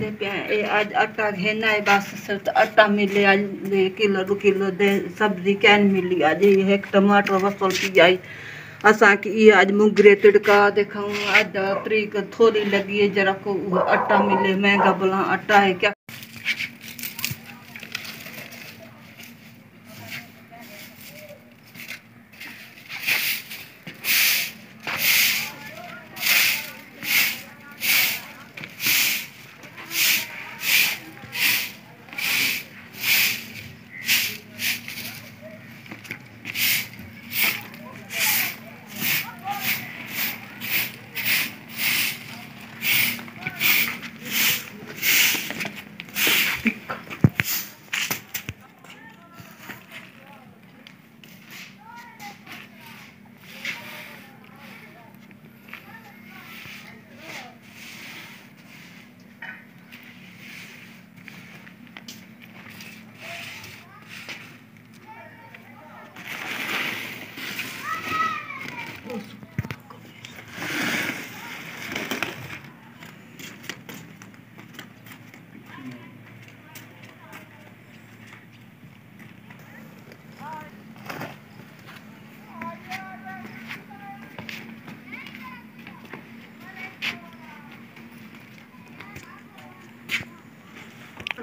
पे आज आटा है आटा मिले आज किलो दो किलो दे सब्ज़ी कैन मिली आज ये टमाटर पी आई असा की ये आज मुगरे तिड़का तरीक थोड़ी लगी है जरा को आटा मिले महँगा भला आटा है क्या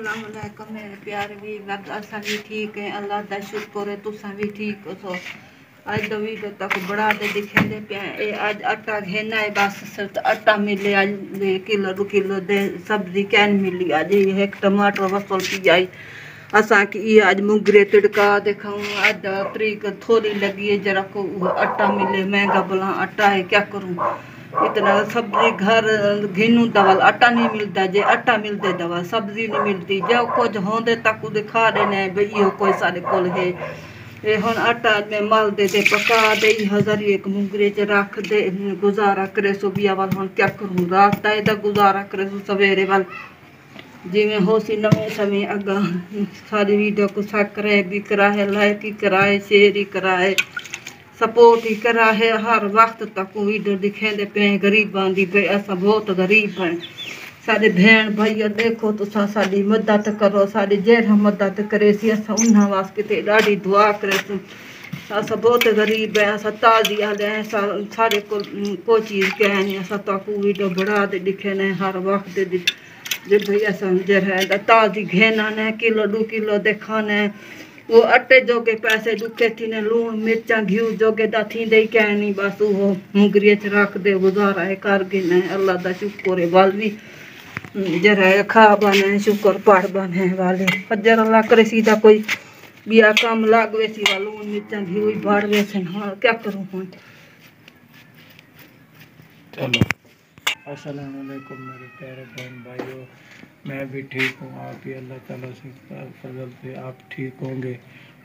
असलामुअलैकुम मेरे प्यारे भी असा भी ठीक है अल्लाह का शुक्र है तुसा भी ठीक अज तो वीडियो तक बड़ा आज आटा घेना है बस सिर्फ़ आटा मिले दे किलो दो किलो दे सब्ज़ी कैन मिली ये एक टमाटर वसल पी आई इहे अॼु मुंगरे तिड़का दिखाऊँ अधु तरीक थोरी लॻी है जरा को आटा मिले महँगा भला आटा है क्या करूँ इतना सब्ज़ी घर घिनू दवा, आटा नहीं मिलता, जे आटा मिलते दवा, सब्ज़ी नहीं मिलती। जो कुछ होंदे तक दिखा देने भाई यो कोई सारे को हम आटा में माल दे दे, पका दे हज़ार एक मुंगरे च रख दे गुजारा करे सो बिया वाल हम क्या करूँ? रात दा गुजारा करे, सो सवेरे वाल। जिमें हो सी नवे समय अगा सारी वीडियो को सब्सक्राइब भी कराए लाइक कराए, शेयर ही कराए। सपोर्ट ही करा है, हर वक्त तक वीडियो दिखेंदे पे, गरीबां दी पे अस बहुत गरीब हैं। साढ़े भेण भाई देखो तुसां साडी मदद करो साडी जहिड़ा मदद करे सी, असां उन्हां वास्ते ॾाढी दुआ करेसूं अस बहुत गरीब हैं, अस ताज़ी आले हैं साढ़े को को चीज़ कह नहीं, असां तक वीडियो बढ़ा दे, दिखे ने हर वक्त दे भाई असां जहिड़ा ताज़ी घेना ने, किलो दो किलो दिखाने वो अटे जोगे पैसे दुखे थी ने लूण मिर्चा घी जोगे दा थींदे ही कहनी बस वो मुंगरी च रख दे, गुजारा है कर गिने। अल्लाह दा शुक्र है वाल जरा खा बने, शुक्र पढ़ बने वाले। फजर अल्लाह करे सीधा कोई बिया काम लाग वे सी वाल मिर्चा घी हुई बाढ़ वे से हाँ क्या करूँ हूँ चलो। अस्सलाम वालेकुम मेरे प्यारे बहन भाइयों मैं भी ठीक हूँ, आप ही अल्लाह ताला से फजल से आप ठीक होंगे।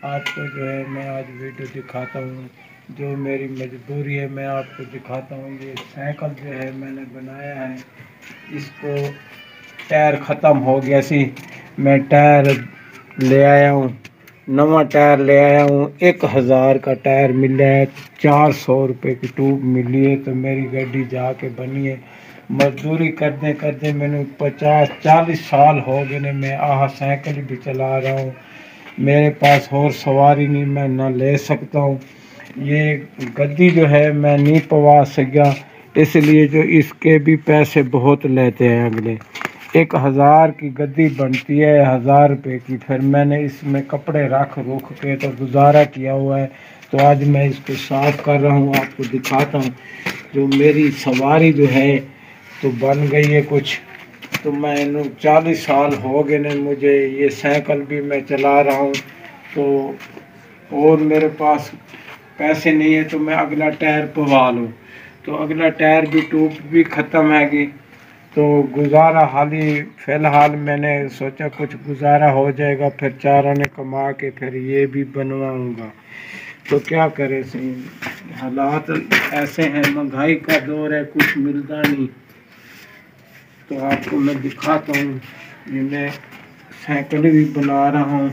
आपको जो है, मैं आज वीडियो दिखाता हूँ, जो मेरी मजबूरी है, मैं आपको दिखाता हूँ। ये साइकिल जो है, मैंने बनाया है। इसको टायर ख़त्म हो गया सी। मैं टायर ले आया हूँ। नवा टायर ले आया हूँ। एक हज़ार का टायर मिला है। चार सौ रुपये की ट्यूब मिली है। तो मेरी गाड़ी जाके बनी है। मजदूरी करते करते मैंने पचास चालीस साल हो गए ने मैं आह साइकिल भी चला रहा हूँ। मेरे पास और सवारी नहीं, मैं ना ले सकता हूँ। ये गद्दी जो है, मैं नहीं पवा सका। इसलिए जो इसके भी पैसे बहुत लेते हैं अगले। एक हज़ार की गद्दी बनती है, हज़ार रुपये की। फिर मैंने इसमें कपड़े रख रुख के तो गुजारा किया हुआ है। तो आज मैं इसको साफ़ कर रहा हूँ, आपको दिखाता हूँ। जो मेरी सवारी जो है तो बन गई है कुछ। तो मैं चालीस साल हो गए ने मुझे ये साइकिल भी मैं चला रहा हूँ। तो और मेरे पास पैसे नहीं है तो मैं अगला टायर पवा लूँ। तो अगला टायर भी टूब भी ख़त्म है कि तो गुजारा हाल ही फ़िलहाल मैंने सोचा कुछ गुजारा हो जाएगा, फिर चार आने कमा के फिर ये भी बनवाऊँगा। तो क्या करें सही हालात ऐसे हैं, महँगाई का दौर है, कुछ मिलता नहीं। तो आपको मैं दिखाता हूँ, ये मैं साइकिल भी बना रहा हूँ,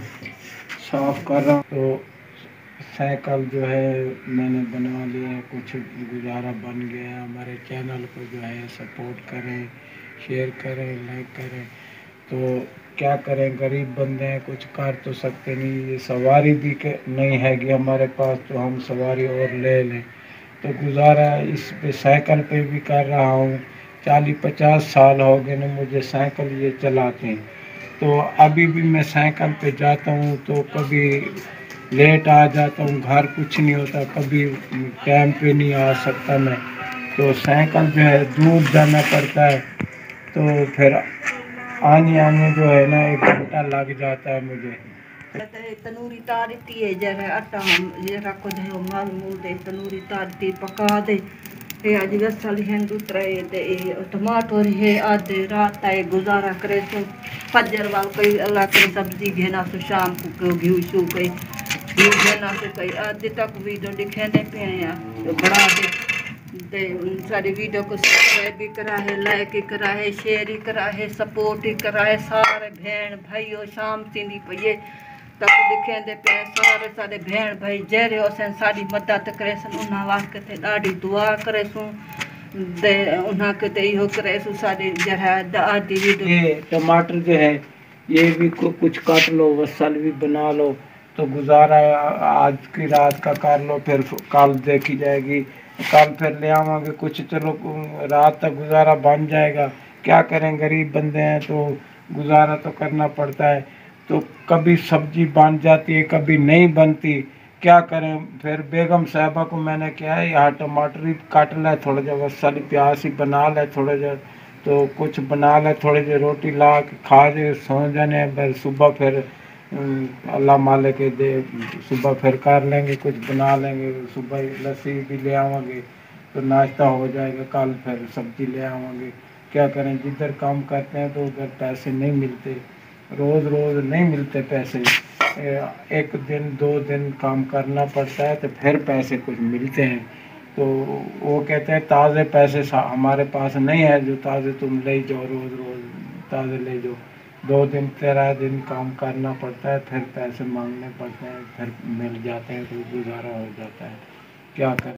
साफ़ कर रहा हूँ। तो साइकिल जो है, मैंने बना लिया कुछ गुजारा बन गया हमारे चैनल को जो है सपोर्ट करें। शेयर करें लाइक करें। तो क्या करें? गरीब बंदे हैं, कुछ कर तो सकते नहीं। ये सवारी भी के नहीं है कि हमारे पास तो हम सवारी और ले लें। तो गुजारा इस पे साइकिल पे भी कर रहा हूँ। चालीस, पचास साल हो गए ना मुझे साइकिल ये चलाते हैं। तो अभी भी मैं साइकिल पे जाता हूँ तो कभी लेट आ जाता हूँ, घर कुछ नहीं होता, कभी टाइम पे नहीं आ सकता मैं। तो साइकिल जो है, दूर जाना पड़ता है। तो फिर आने आने जो है ना, एक घंटा लग जाता है मुझे। तनूरी तार इतनी है, जरा आटा हम जरा को दे माल दे, तनूरी तार दी पका दे। ये आज रसल हैं दूसरा दे टमाटर है, आधे रात आए गुजारा करे तो फजर वाल कोई अल्लाह करे सब्ज़ी घेना तो शाम को घी शू कोई घी घेना तो कोई, आधे तक भी वीडियो दिखाने पे आया तो बड़ा दे। ते वीडियो को सब्सक्राइब भी करा है लाइक करा है शेयर ही करा है सपोर्ट ही करा है। सारे भेण भाइयों, शाम थींदी पई है तक लिखेंदे सारे सारे भेण भाई जहिड़े हुअसनि साडी मदद करेसनि उन वास्ते ॾाढी दुआ करेसूं ते उनखे ते इहो करेसूं साडी जरा ॾाढी वीडियो टमाटर जो है, ये भी कुछ काट लो, वसल भी बना लो तो गुजारा आज की रात का कर लो, फिर कल देखी जाएगी। कल फिर ले आवांगे कुछ चलो, रात तक गुजारा बन जाएगा। क्या करें, गरीब बंदे हैं तो गुजारा तो करना पड़ता है। तो कभी सब्ज़ी बन जाती है, कभी नहीं बनती। क्या करें, फिर बेगम साहबा को मैंने क्या है यहाँ टमाटर ही काट ले, थोड़ा जा वसल प्याज ही बना ले, थोड़ा जा तो कुछ बना ले, थोड़ी देर रोटी ला के खा दे, सो जाने, फिर सुबह फिर अल्लाह मालिक के दे, सुबह फिर कर लेंगे, कुछ बना लेंगे, सुबह लस्सी भी ले आवेंगे तो नाश्ता हो जाएगा, कल फिर सब्ज़ी ले आवेंगे। क्या करें, जिधर काम करते हैं तो उधर पैसे नहीं मिलते, रोज़ रोज़ नहीं मिलते पैसे। एक दिन, दो दिन काम करना पड़ता है तो फिर पैसे कुछ मिलते हैं। तो वो कहते हैं, ताज़े पैसे हमारे पास नहीं है, जो ताज़े तुम ले जाओ रोज़ रोज़, ताज़े ले जाओ। दो दिन, तेरह दिन काम करना पड़ता है, फिर पैसे मांगने पड़ते हैं, फिर मिल जाते हैं तो गुजारा हो जाता है। क्या कर?